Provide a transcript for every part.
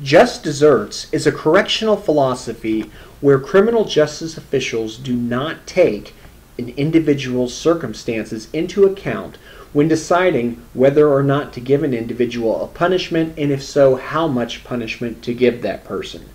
Just deserts is a correctional philosophy where criminal justice officials do not take an individual's circumstances into account when deciding whether or not to give an individual a punishment, and if so, how much punishment to give that person.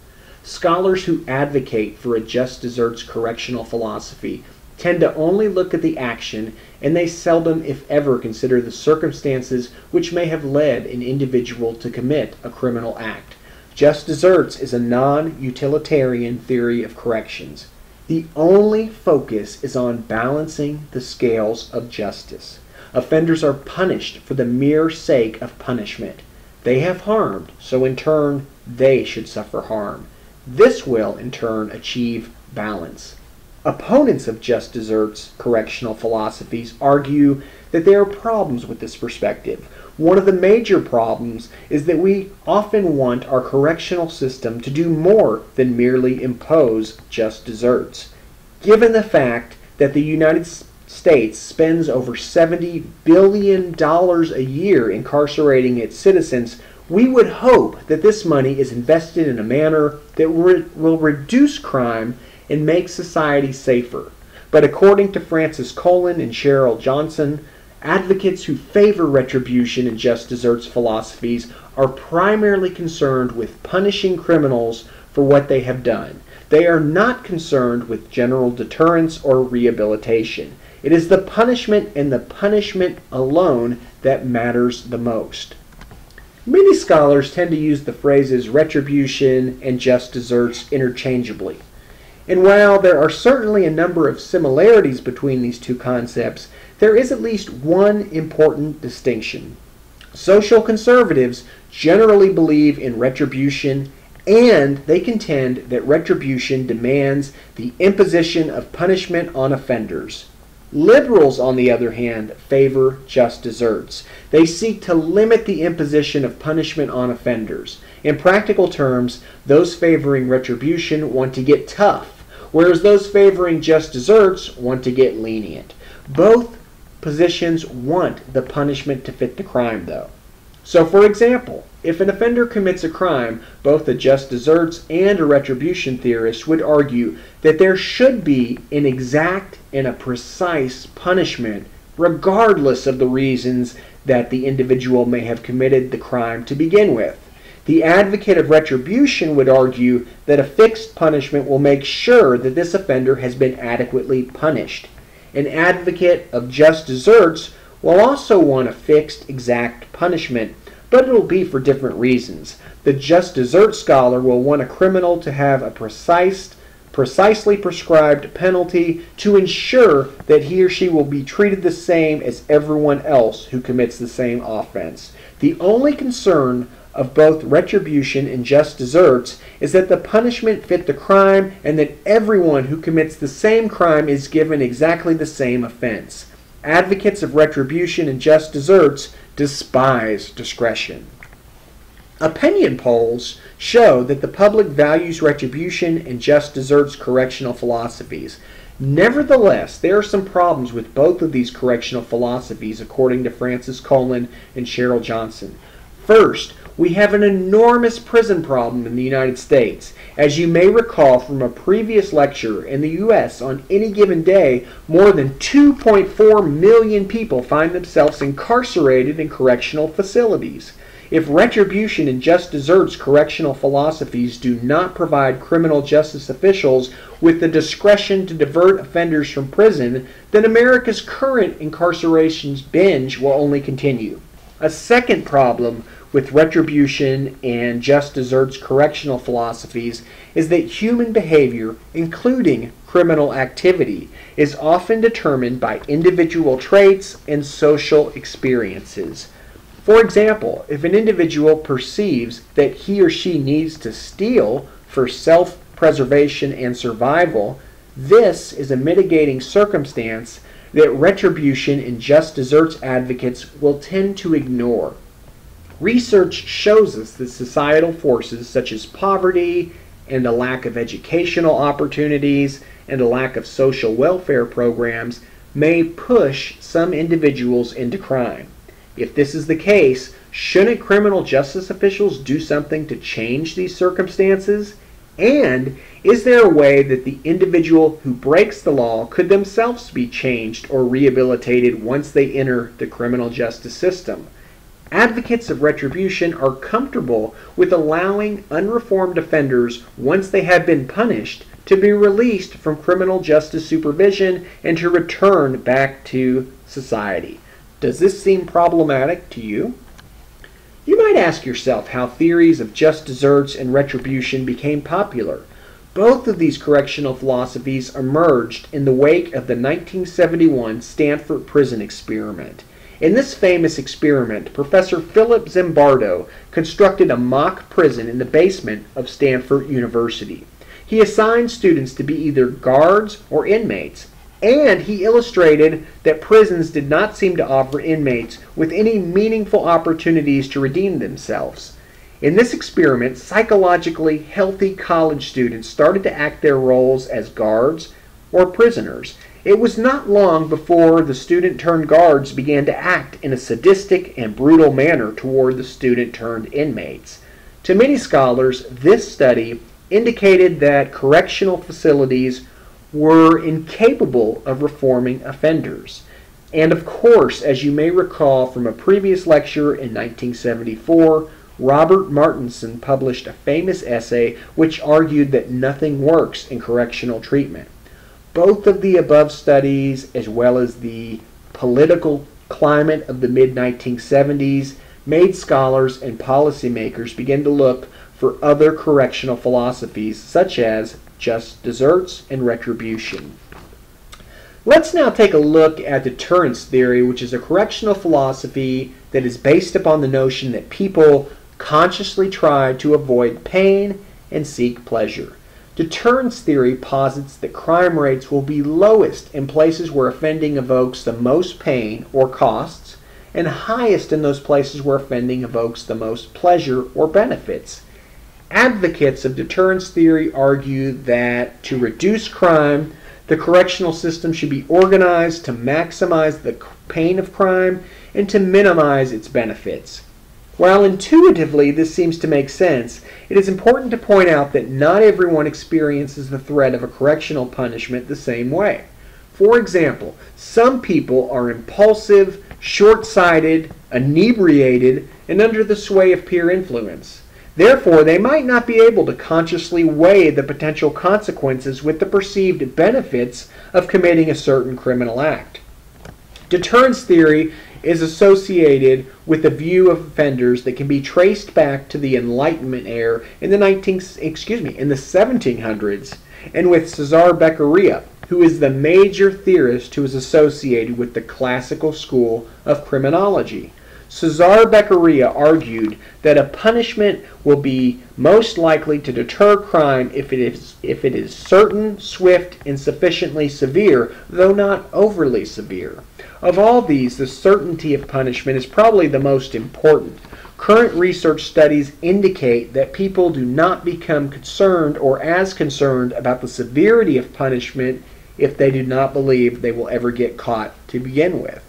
Scholars who advocate for a just deserts correctional philosophy tend to only look at the action, and they seldom, if ever, consider the circumstances which may have led an individual to commit a criminal act. Just deserts is a non utilitarian theory of corrections. The only focus is on balancing the scales of justice. Offenders are punished for the mere sake of punishment. They have harmed, so in turn, they should suffer harm. This will, in turn, achieve balance. Opponents of just deserts correctional philosophies argue that there are problems with this perspective. One of the major problems is that we often want our correctional system to do more than merely impose just deserts. Given the fact that the United States spends over $70 billion a year incarcerating its citizens, we would hope that this money is invested in a manner that re- will reduce crime and make society safer. But according to Francis Cullen and Cheryl Jonson, advocates who favor retribution and just deserts philosophies are primarily concerned with punishing criminals for what they have done. They are not concerned with general deterrence or rehabilitation. It is the punishment and the punishment alone that matters the most. Many scholars tend to use the phrases retribution and just deserts interchangeably. And while there are certainly a number of similarities between these two concepts, there is at least one important distinction. Social conservatives generally believe in retribution and they contend that retribution demands the imposition of punishment on offenders. Liberals, on the other hand, favor just deserts. They seek to limit the imposition of punishment on offenders. In practical terms, those favoring retribution want to get tough, whereas those favoring just deserts want to get lenient. Both positions want the punishment to fit the crime, though. So, for example, if an offender commits a crime, both a just deserts and a retribution theorist would argue that there should be an exact and a precise punishment, regardless of the reasons that the individual may have committed the crime to begin with. The advocate of retribution would argue that a fixed punishment will make sure that this offender has been adequately punished. An advocate of just deserts will also want a fixed, exact punishment but it'll be for different reasons. The just desert scholar will want a criminal to have a precise, precisely prescribed penalty to ensure that he or she will be treated the same as everyone else who commits the same offense. The only concern of both retribution and just deserts is that the punishment fit the crime and that everyone who commits the same crime is given exactly the same offense. Advocates of retribution and just deserts despise discretion. Opinion polls show that the public values retribution and just deserts correctional philosophies. Nevertheless, there are some problems with both of these correctional philosophies, according to Francis Cullen and Cheryl Jonson. First, we have an enormous prison problem in the United States. As you may recall from a previous lecture, in the U.S., on any given day, more than 2.4 million people find themselves incarcerated in correctional facilities. If retribution and just deserts correctional philosophies do not provide criminal justice officials with the discretion to divert offenders from prison, then America's current incarcerations binge will only continue. A second problem with retribution and just deserts correctional philosophies is that human behavior, including criminal activity, is often determined by individual traits and social experiences. For example, if an individual perceives that he or she needs to steal for self preservation and survival, this is a mitigating circumstance that retribution and just deserts advocates will tend to ignore. Research shows us that societal forces such as poverty and a lack of educational opportunities and a lack of social welfare programs may push some individuals into crime. If this is the case, shouldn't criminal justice officials do something to change these circumstances? And is there a way that the individual who breaks the law could themselves be changed or rehabilitated once they enter the criminal justice system? Advocates of retribution are comfortable with allowing unreformed offenders, once they have been punished, to be released from criminal justice supervision and to return back to society. Does this seem problematic to you? You might ask yourself how theories of just deserts and retribution became popular. Both of these correctional philosophies emerged in the wake of the 1971 Stanford prison experiment. In this famous experiment, Professor Philip Zimbardo constructed a mock prison in the basement of Stanford University. He assigned students to be either guards or inmates, and he illustrated that prisons did not seem to offer inmates with any meaningful opportunities to redeem themselves. In this experiment, psychologically healthy college students started to act their roles as guards or prisoners. It was not long before the student turned guards began to act in a sadistic and brutal manner toward the student turned inmates. To many scholars, this study indicated that correctional facilities were incapable of reforming offenders. And of course, as you may recall from a previous lecture in 1974, Robert Martinson published a famous essay which argued that nothing works in correctional treatment. Both of the above studies, as well as the political climate of the mid 1970s, made scholars and policymakers begin to look for other correctional philosophies such as just deserts, and retribution. Let's now take a look at deterrence theory, which is a correctional philosophy that is based upon the notion that people consciously try to avoid pain and seek pleasure. Deterrence theory posits that crime rates will be lowest in places where offending evokes the most pain or costs, and highest in those places where offending evokes the most pleasure or benefits. Advocates of deterrence theory argue that to reduce crime, the correctional system should be organized to maximize the pain of crime and to minimize its benefits. While intuitively this seems to make sense, it is important to point out that not everyone experiences the threat of a correctional punishment the same way. For example, some people are impulsive, short sighted, inebriated, and under the sway of peer influence. Therefore, they might not be able to consciously weigh the potential consequences with the perceived benefits of committing a certain criminal act. Deterrence theory is associated with a view of offenders that can be traced back to the Enlightenment era in the 19 excuse me in the 1700s and with Cesare Beccaria, who is the major theorist who is associated with the classical school of criminology. Cesare Beccaria argued that a punishment will be most likely to deter crime if it is if it is certain, swift, and sufficiently severe, though not overly severe. Of all these, the certainty of punishment is probably the most important. Current research studies indicate that people do not become concerned or as concerned about the severity of punishment if they do not believe they will ever get caught to begin with.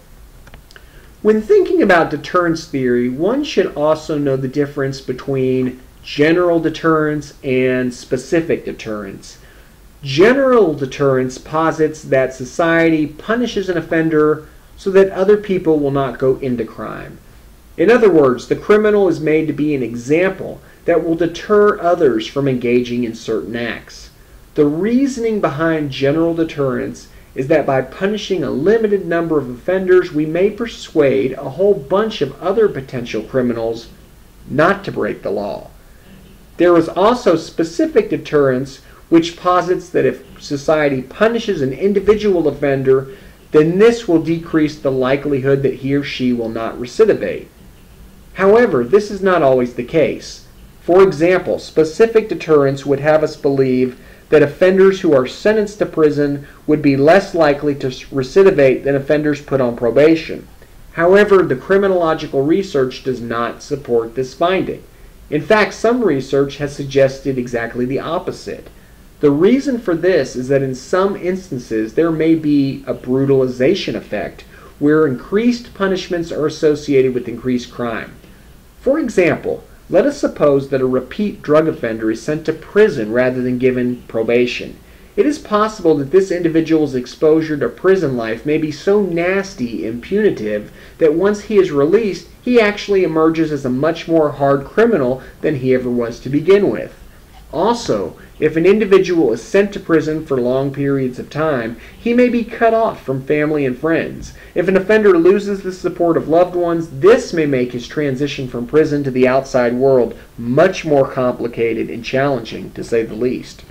When thinking about deterrence theory, one should also know the difference between general deterrence and specific deterrence. General deterrence posits that society punishes an offender so that other people will not go into crime. In other words, the criminal is made to be an example that will deter others from engaging in certain acts. The reasoning behind general deterrence is that by punishing a limited number of offenders, we may persuade a whole bunch of other potential criminals not to break the law. There is also specific deterrence, which posits that if society punishes an individual offender, then this will decrease the likelihood that he or she will not recidivate. However, this is not always the case. For example, specific deterrence would have us believe that offenders who are sentenced to prison would be less likely to recidivate than offenders put on probation. However, the criminological research does not support this finding. In fact, some research has suggested exactly the opposite. The reason for this is that in some instances there may be a brutalization effect where increased punishments are associated with increased crime. For example, let us suppose that a repeat drug offender is sent to prison rather than given probation. It is possible that this individual's exposure to prison life may be so nasty and punitive that once he is released, he actually emerges as a much more hard criminal than he ever was to begin with. Also, if an individual is sent to prison for long periods of time, he may be cut off from family and friends. If an offender loses the support of loved ones, this may make his transition from prison to the outside world much more complicated and challenging, to say the least.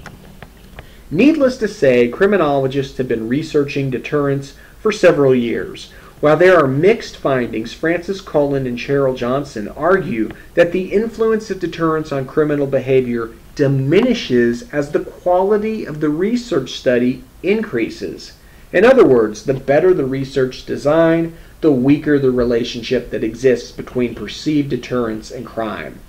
Needless to say, criminologists have been researching deterrence for several years. While there are mixed findings, Francis Cullen and Cheryl Jonson argue that the influence of deterrence on criminal behavior diminishes as the quality of the research study increases. In other words, the better the research design, the weaker the relationship that exists between perceived deterrence and crime.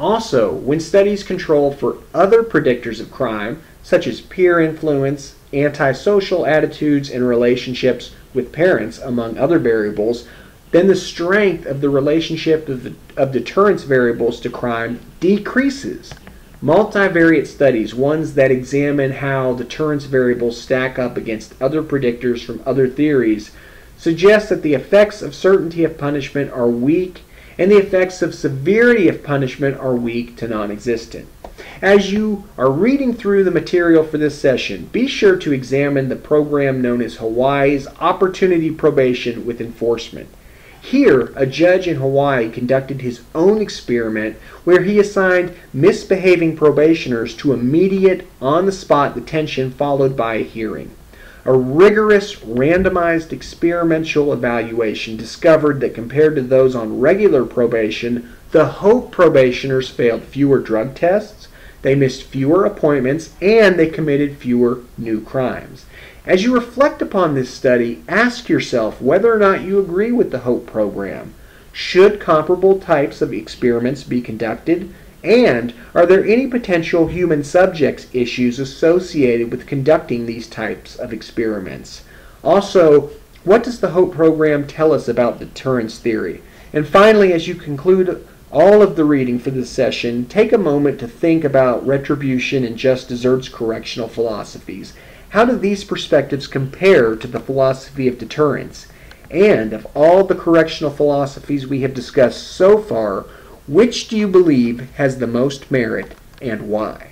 Also, when studies control for other predictors of crime, such as peer influence, antisocial attitudes, and relationships with parents, among other variables, then the strength of the relationship of, the, of deterrence variables to crime decreases. Multivariate studies, ones that examine how deterrence variables stack up against other predictors from other theories, suggest that the effects of certainty of punishment are weak and the effects of severity of punishment are weak to non existent. As you are reading through the material for this session, be sure to examine the program known as Hawaii's Opportunity Probation with Enforcement. Here, a judge in Hawaii conducted his own experiment where he assigned misbehaving probationers to immediate, on the spot detention followed by a hearing. A rigorous, randomized experimental evaluation discovered that compared to those on regular probation, the HOPE probationers failed fewer drug tests, they missed fewer appointments, and they committed fewer new crimes. As you reflect upon this study, ask yourself whether or not you agree with the HOPE program. Should comparable types of experiments be conducted? And are there any potential human subjects issues associated with conducting these types of experiments? Also, what does the HOPE program tell us about deterrence theory? And finally, as you conclude all of the reading for this session, take a moment to think about retribution and just deserts correctional philosophies. How do these perspectives compare to the philosophy of deterrence? And of all the correctional philosophies we have discussed so far, which do you believe has the most merit and why?